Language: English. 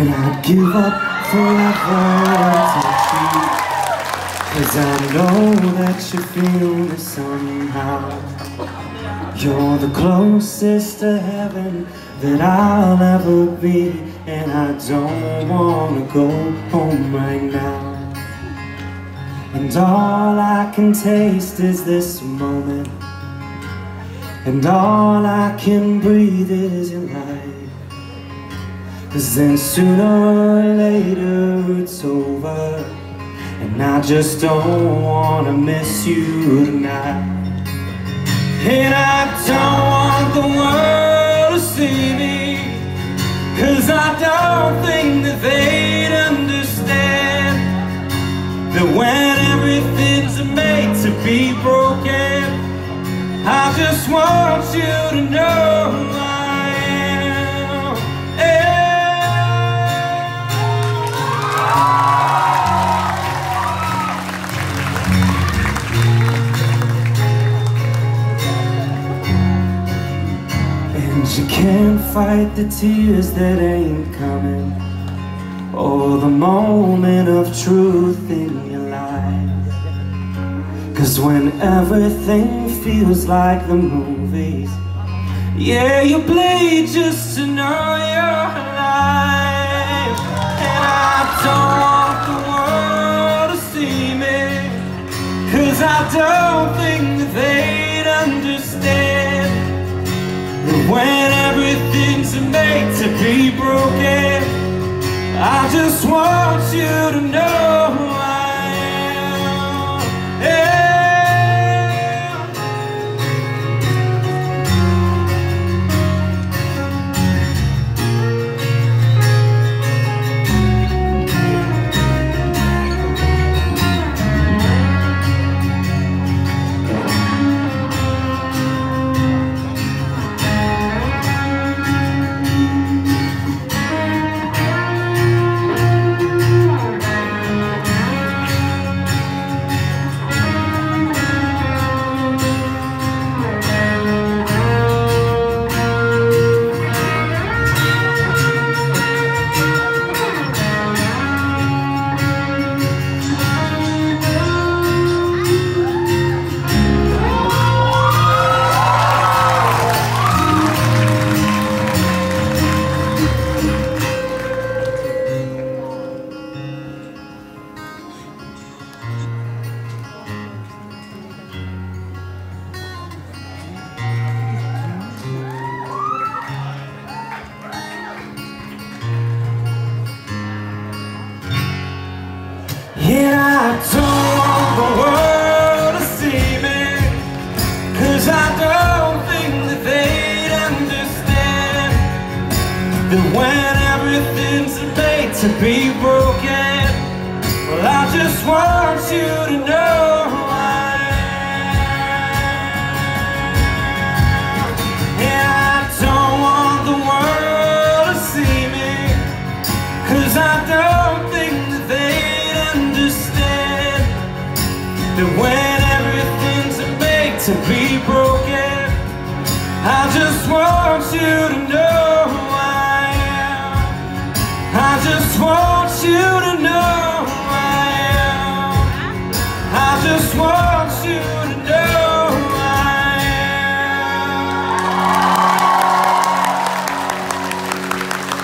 And I'd give up forever to keep. Cause I know that you feel me somehow. You're the closest to heaven that I'll ever be And I don't wanna go home right now. And all I can taste is this moment. And all I can breathe is your light Cause then sooner or later it's over. And I just don't wanna miss you tonight. And I don't want the world to see me. Cause I don't think that they'd understand That when everything's made to be broken I just want you to know can't fight the tears that ain't coming. Or the moment of truth in your life. Cause when everything feels like the movies Yeah, you play just to know you're alive And I don't want the world to see me Cause I don't think they'd understand when everything's that they'd understand That when everything's made to be broken Well, I just want you to know to be broken. I just want you to know who I am. I just want you